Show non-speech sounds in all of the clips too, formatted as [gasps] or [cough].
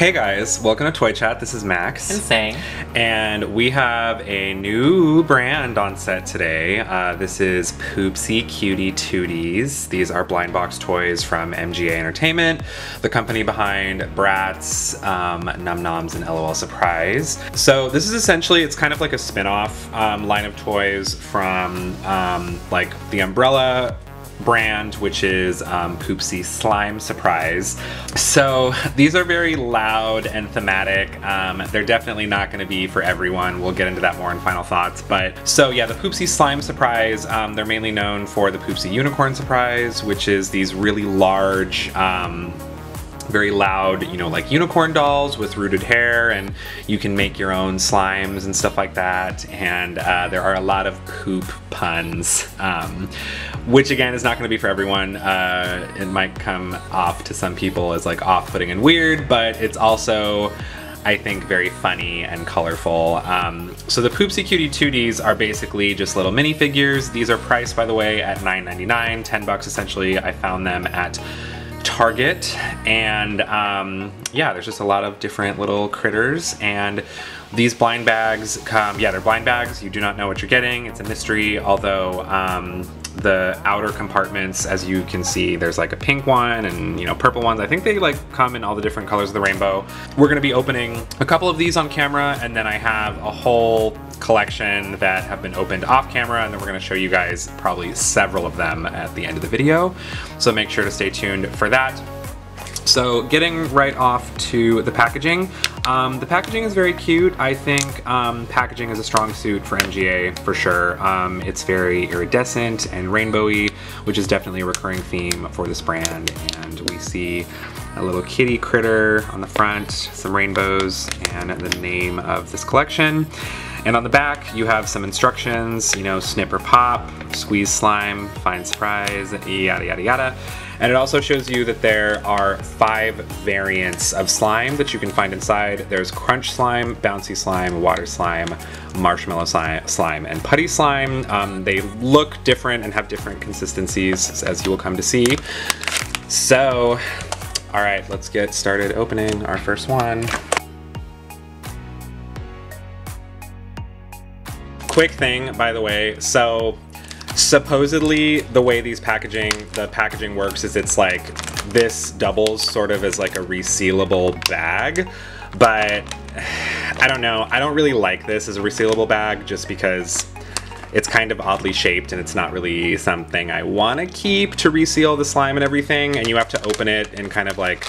Hey guys, welcome to Toy Chat. This is Max. And Sang. And we have a new brand on set today. Uh, this is Poopsie Cutie Tooties. These are blind box toys from MGA Entertainment, the company behind Bratz, um, Num Noms, and LOL Surprise. So this is essentially, it's kind of like a spin-off um, line of toys from um, like the Umbrella brand, which is um, Poopsie Slime Surprise. So these are very loud and thematic. Um, they're definitely not going to be for everyone. We'll get into that more in final thoughts. But so yeah, the Poopsie Slime Surprise, um, they're mainly known for the Poopsie Unicorn Surprise, which is these really large um, very loud, you know, like unicorn dolls with rooted hair, and you can make your own slimes and stuff like that. And uh, there are a lot of poop puns, um, which again is not going to be for everyone. Uh, it might come off to some people as like off-putting and weird, but it's also I think very funny and colorful. Um, so the Poopsie Cutie Tooties are basically just little minifigures. These are priced, by the way, at $9.99, 10 bucks essentially. I found them at Target and um, yeah there's just a lot of different little critters and these blind bags come yeah they're blind bags. You do not know what you're getting. It's a mystery although um, the outer compartments as you can see there's like a pink one and you know purple ones I think they like come in all the different colors of the rainbow we're gonna be opening a couple of these on camera and then I have a whole collection that have been opened off camera and then we're going to show you guys probably several of them at the end of the video. So make sure to stay tuned for that. So getting right off to the packaging. Um, the packaging is very cute. I think um, packaging is a strong suit for MGA for sure. Um, it's very iridescent and rainbowy, which is definitely a recurring theme for this brand. And we see a little kitty critter on the front, some rainbows, and the name of this collection. And on the back, you have some instructions, you know, snip or pop, squeeze slime, find surprise, yada yada yada. And it also shows you that there are five variants of slime that you can find inside. There's crunch slime, bouncy slime, water slime, marshmallow slime, and putty slime. Um, they look different and have different consistencies as you will come to see. So, all right, let's get started opening our first one. Quick thing, by the way. So supposedly the way these packaging, the packaging works is it's like this doubles sort of as like a resealable bag, but I don't know. I don't really like this as a resealable bag just because it's kind of oddly shaped and it's not really something I want to keep to reseal the slime and everything and you have to open it and kind of like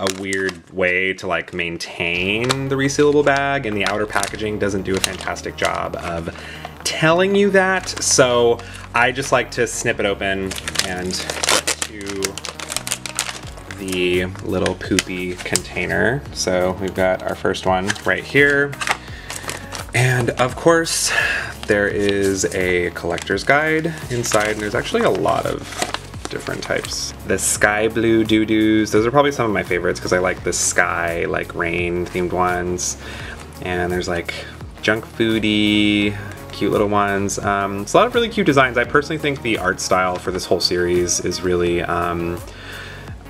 a weird way to like maintain the resealable bag and the outer packaging doesn't do a fantastic job of telling you that. So I just like to snip it open and get to the little poopy container. So we've got our first one right here. And of course, there is a collector's guide inside, and there's actually a lot of different types. The sky blue doo-doos, those are probably some of my favorites because I like the sky, like rain themed ones. And there's like junk foodie, cute little ones. Um, it's a lot of really cute designs. I personally think the art style for this whole series is really, um,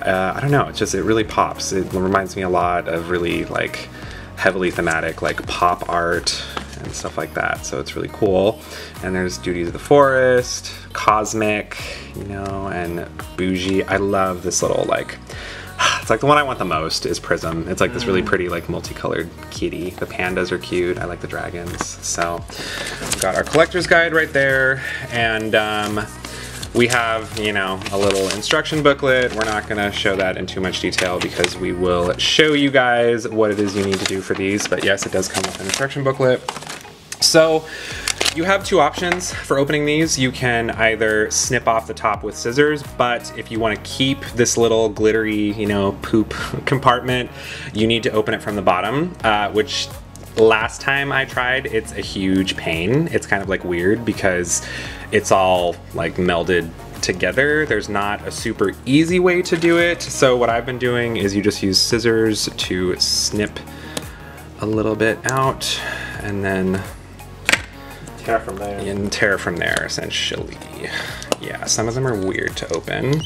uh, I don't know, it just, it really pops. It reminds me a lot of really like heavily thematic like pop art and stuff like that. So it's really cool. And there's Duties of the Forest, Cosmic, you know, and Bougie. I love this little like, [sighs] it's like the one I want the most is Prism. It's like this really mm. pretty like multicolored kitty. The pandas are cute. I like the dragons. So we've got our collector's guide right there. And um, we have, you know, a little instruction booklet. We're not gonna show that in too much detail because we will show you guys what it is you need to do for these. But yes, it does come with an instruction booklet. So you have two options for opening these. You can either snip off the top with scissors, but if you want to keep this little glittery, you know, poop [laughs] compartment, you need to open it from the bottom, uh, which last time I tried, it's a huge pain. It's kind of like weird because it's all like melded together. There's not a super easy way to do it. So what I've been doing is you just use scissors to snip a little bit out and then tear from there. And tear from there, essentially. Yeah, some of them are weird to open.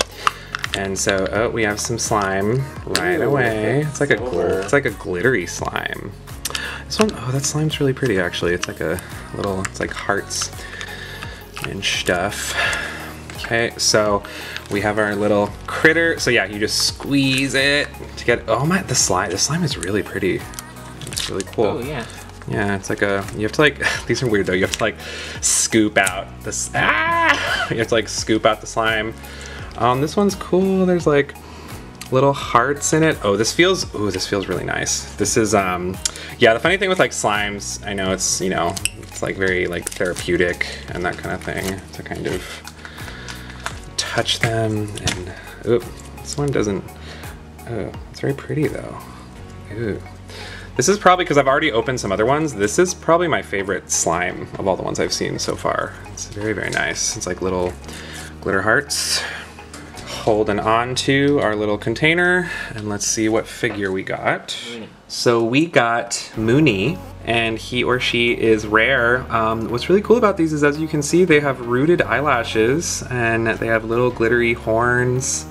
And so, oh, we have some slime right Ooh, away. It's like a gl- it's like a glittery slime. This one, oh, that slime's really pretty actually. It's like a little, it's like hearts and stuff. Okay, so we have our little critter. So yeah, you just squeeze it to get. Oh my, the slime. The slime is really pretty. It's really cool. Oh yeah. Yeah, it's like a. You have to like. [laughs] These are weird though. You have to like scoop out this. [laughs] Ah! You have to like scoop out the slime. Um, this one's cool. There's like little hearts in it. Oh, this feels. Ooh, this feels really nice. This is. Um, yeah. The funny thing with like slimes, I know it's you know it's like very like therapeutic and that kind of thing to kind of touch them and. Oop, this one doesn't. Oh, it's very pretty though. Ooh. This is probably because I've already opened some other ones. This is probably my favorite slime of all the ones I've seen so far. It's very, very nice. It's like little glitter hearts. Holding on to our little container, and let's see what figure we got. So we got Mooney, and he or she is rare. Um, what's really cool about these is, as you can see, they have rooted eyelashes, and they have little glittery horns,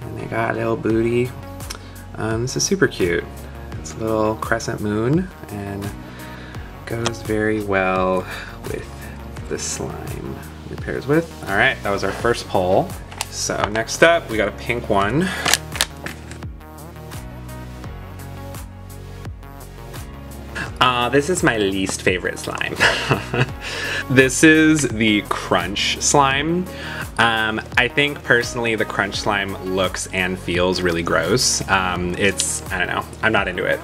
and they got a little booty. Um, this is super cute. It's a little crescent moon and goes very well with the slime it pairs with. All right, that was our first poll. So next up, we got a pink one. Uh, this is my least favorite slime. [laughs] this is the crunch slime. Um, I think personally the crunch slime looks and feels really gross. Um, it's, I don't know, I'm not into it.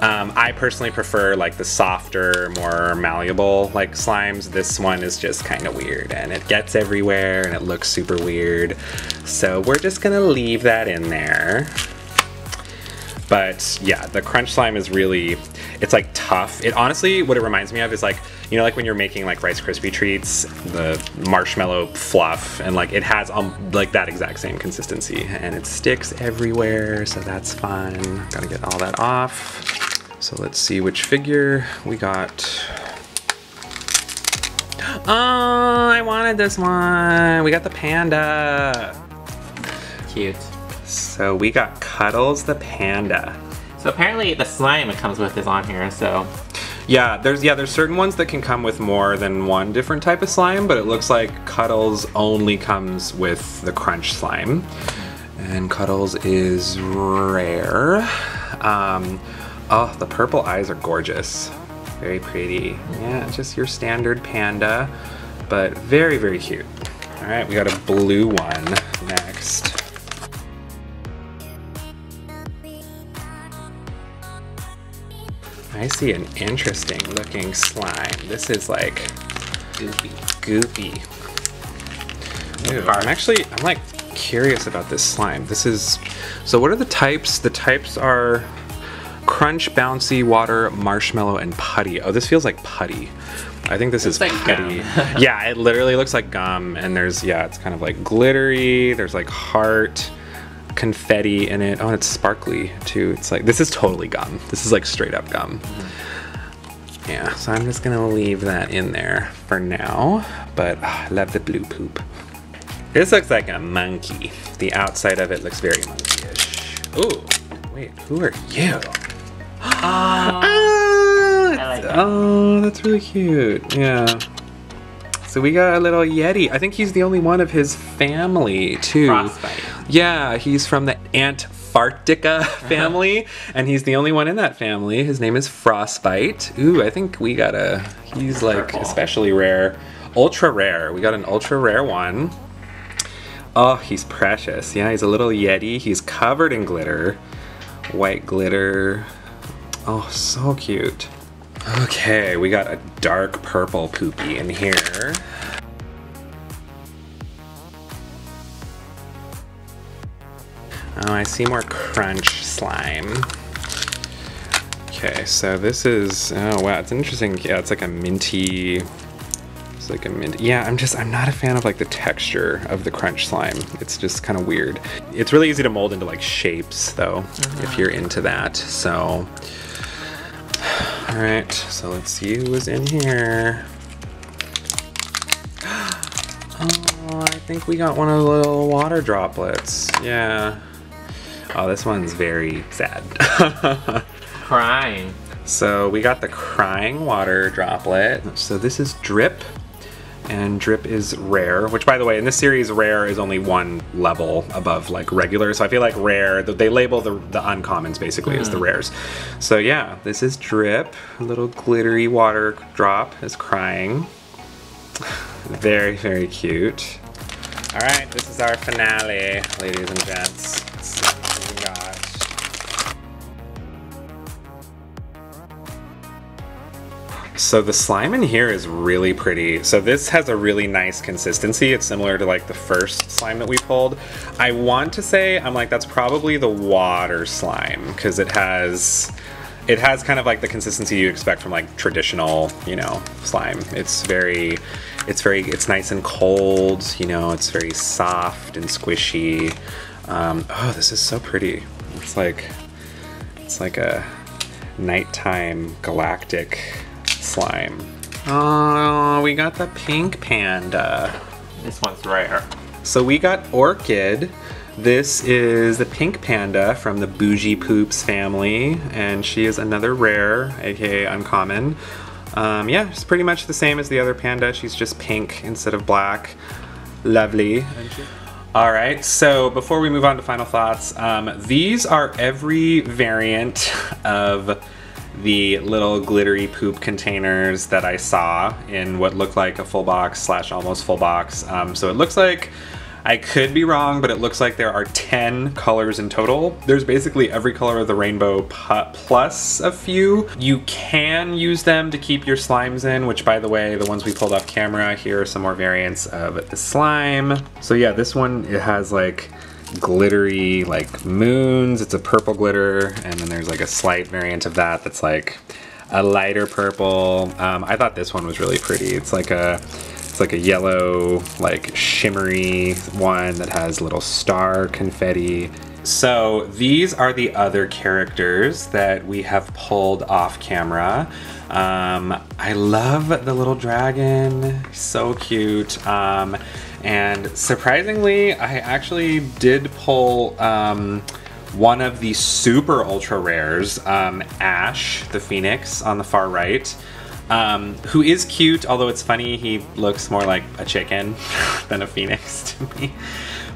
Um, I personally prefer like the softer, more malleable like slimes. This one is just kind of weird and it gets everywhere and it looks super weird. So we're just gonna leave that in there. But yeah, the crunch slime is really, it's like tough. It honestly, what it reminds me of is like, you know, like when you're making like Rice Krispie treats, the marshmallow fluff, and like it has um like that exact same consistency, and it sticks everywhere, so that's fun. Gotta get all that off. So let's see which figure we got. [gasps] Oh, I wanted this one. We got the panda. Cute. So we got Cuddles the panda. So apparently the slime it comes with is on here. So Yeah, there's yeah, there's certain ones that can come with more than one different type of slime, but it looks like Cuddles only comes with the crunch slime. And Cuddles is rare. Um, oh, the purple eyes are gorgeous. Very pretty. Yeah, just your standard panda, but very, very cute. All right, we got a blue one next. I see an interesting looking slime. This is like goofy. goopy. Ooh, I'm actually, I'm like curious about this slime. This is, so what are the types? The types are crunch, bouncy, water, marshmallow, and putty. Oh, this feels like putty. I think this is like putty. yeah, it literally looks like gum, and there's, yeah, it's kind of like glittery. There's like heart, confetti in it. Oh, and it's sparkly too. It's like, this is totally gum. This is like straight up gum. Yeah, so I'm just gonna leave that in there for now, but ah, I love the blue poop. This looks like a monkey. The outside of it looks very monkeyish. Ooh, wait, who are you? [gasps] Ah, like it's- it. oh, that's really cute. Yeah. So we got a little Yeti. I think he's the only one of his family too. Frostbite. Yeah, he's from the Antarctica [laughs] uh-huh. family, and he's the only one in that family. His name is Frostbite. Ooh, I think we got a. He's like Purple. especially rare, ultra rare. We got an ultra rare one. Oh, he's precious. Yeah, he's a little Yeti. He's covered in glitter, white glitter. Oh, so cute. Okay, we got a dark purple poopy in here. Oh, I see more crunch slime. Okay, so this is, oh wow, it's interesting. Yeah, it's like a minty, it's like a mint. Yeah, I'm just, I'm not a fan of like the texture of the crunch slime. It's just kind of weird. It's really easy to mold into like shapes though, if mm-hmm. you're into that. So, [sighs] all right, so let's see who was in here. [gasps] Oh, I think we got one of the little water droplets. Yeah. Oh, this one's very sad. [laughs] Crying. so we got the crying water droplet. So this is drip. And drip is rare, which by the way, in this series, rare is only one level above like regular. So I feel like rare, they label the, the uncommons basically as the hmm. rares. So yeah, this is drip. A little glittery water drop is crying. Very, very cute. All right, this is our finale, ladies and gents. So the slime in here is really pretty. So this has a really nice consistency. It's similar to like the first slime that we pulled. I want to say, I'm like, that's probably the water slime because it has, it has kind of like the consistency you expect from like traditional, you know, slime. It's very, it's very, it's nice and cold, you know, it's very soft and squishy. Um, oh, this is so pretty. It's like, it's like a nighttime galactic slime. Oh, we got the pink panda. This one's rare. So we got Orchid. This is the pink panda from the Bougie Poops family, and she is another rare, aka uncommon. Um, yeah, it's pretty much the same as the other panda. She's just pink instead of black. Lovely. All right, so before we move on to final thoughts, um, these are every variant of the little glittery poop containers that I saw in what looked like a full box slash almost full box. Um, so it looks like I could be wrong, but it looks like there are 10 colors in total. There's basically every color of the rainbow plus a few. You can use them to keep your slimes in, which by the way, the ones we pulled off camera, here are some more variants of the slime. So yeah, this one, it has like glittery like moons. It's a purple glitter, and then there's like a slight variant of that that's like a lighter purple. Um, I thought this one was really pretty. It's like a it's like a yellow, like shimmery one that has little star confetti. So these are the other characters that we have pulled off camera. Um, I love the little dragon, so cute. Um, and surprisingly, I actually did pull um, one of the super ultra rares, um, Ash the Phoenix on the far right. Um, who is cute, although it's funny, he looks more like a chicken [laughs] than a phoenix to me.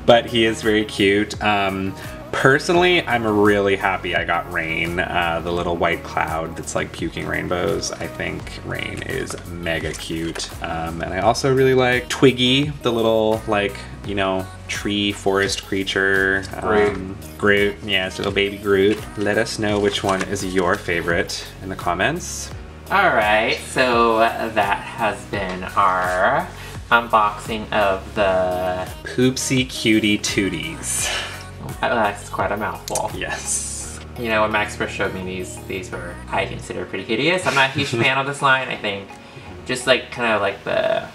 But he is very cute. Um, personally, I'm really happy I got Rain, uh, the little white cloud that's like puking rainbows. I think Rain is mega cute. Um, and I also really like Twiggy, the little like, you know, tree forest creature. Um, Groot, yeah, it's little baby Groot. Let us know which one is your favorite in the comments. Alright, so that has been our unboxing of the. Poopsie Cutie Tooties. Oh, that's quite a mouthful. Yes. You know, when Max first showed me these, these were, I consider pretty hideous. I'm not a huge fan of this line. I think just like kind of like the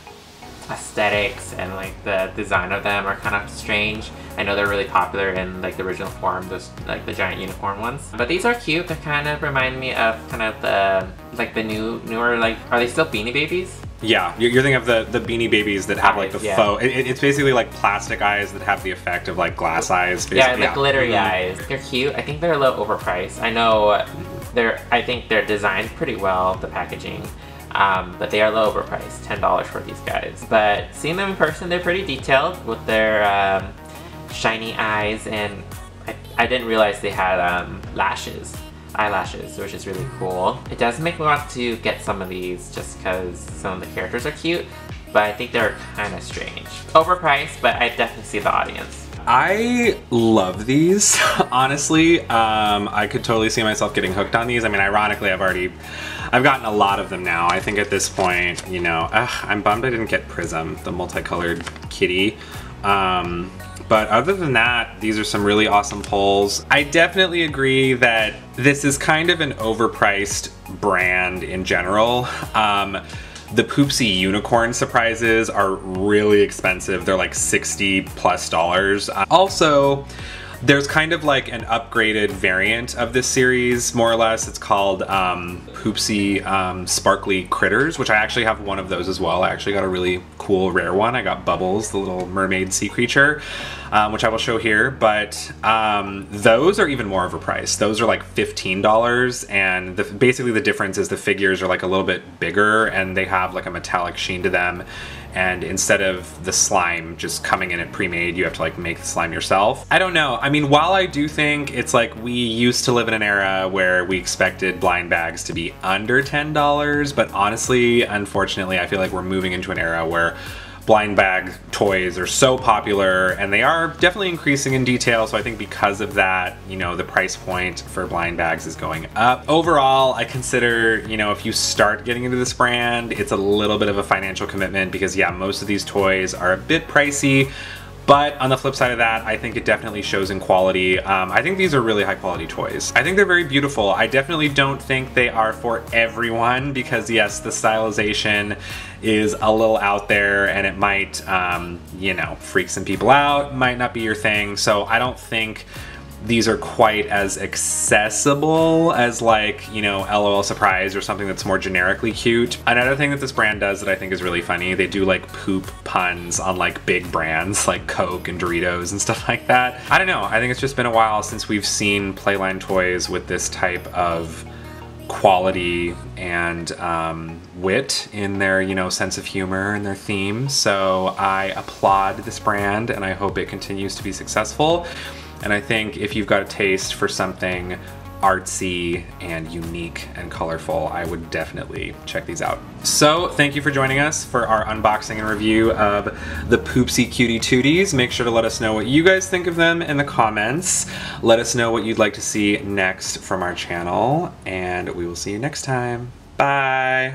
aesthetics and like the design of them are kind of strange. I know they're really popular in like the original form, those like the giant unicorn ones. But these are cute. They kind of remind me of kind of the like the new newer like are they still Beanie Babies? Yeah, you're thinking of the, the beanie babies that have like the yeah. faux. It, it- it's basically like plastic eyes that have the effect of like glass eyes. Yeah, Basically. the glittery Mhm. eyes. They're cute. I think they're a little overpriced. I know they're. I think they're designed pretty well. The packaging. Um, but they are a little overpriced, ten dollars for these guys. But seeing them in person, they're pretty detailed with their um, shiny eyes, and I, I didn't realize they had um, lashes, eyelashes, which is really cool. It does make me want to get some of these just because some of the characters are cute, but I think they're kind of strange. Overpriced, but I definitely see the audience. I love these. [laughs] Honestly, um, I could totally see myself getting hooked on these. I mean, ironically, I've already, I've gotten a lot of them now. I think at this point, you know, ugh, I'm bummed I didn't get Prism, the multicolored kitty. Um, but other than that, these are some really awesome pulls. I definitely agree that this is kind of an overpriced brand in general. Um, the Poopsie unicorn surprises are really expensive. They're like 60 plus dollars. Uh, also, There's kind of like an upgraded variant of this series, more or less. It's called um, um, Sparkly Critters, which I actually have one of those as well. I actually got a really cool rare one. I got Bubbles, the little mermaid sea creature, um, which I will show here. But um, those are even more overpriced. Those are like $15, and the, basically the difference is the figures are like a little bit bigger and they have like a metallic sheen to them and instead of the slime just coming in at pre-made you have to like make the slime yourself. I don't know. I mean while i do think it's like we used to live in an era where we expected blind bags to be under $10 but honestly unfortunately i feel like we're moving into an era where blind bag toys are so popular and they are definitely increasing in detail. So I think because of that, you know, the price point for blind bags is going up. Overall, I consider, you know, if you start getting into this brand, it's a little bit of a financial commitment because yeah, most of these toys are a bit pricey. But on the flip side of that, I think it definitely shows in quality. Um, I think these are really high quality toys. I think they're very beautiful. I definitely don't think they are for everyone because yes, the stylization is a little out there and it might, um, you know, freak some people out, might not be your thing. So I don't think these are quite as accessible as like, you know, LOL Surprise or something that's more generically cute. Another thing that this brand does that I think is really funny, they do like poop puns on like big brands like Coke and Doritos and [laughs] stuff like that. I don't know, I think it's just been a while since we've seen Playline toys with this type of quality and um, wit in their you know sense of humor and their theme so i applaud this brand and i hope it continues to be successful and I think if you've got a taste for something artsy and unique and colorful, I would definitely check these out. So thank you for joining us for our unboxing and review of the Poopsie Cutie Tooties. Make sure to let us know what you guys think of them in the comments. Let us know what you'd like to see next from our channel, and we will see you next time. Bye!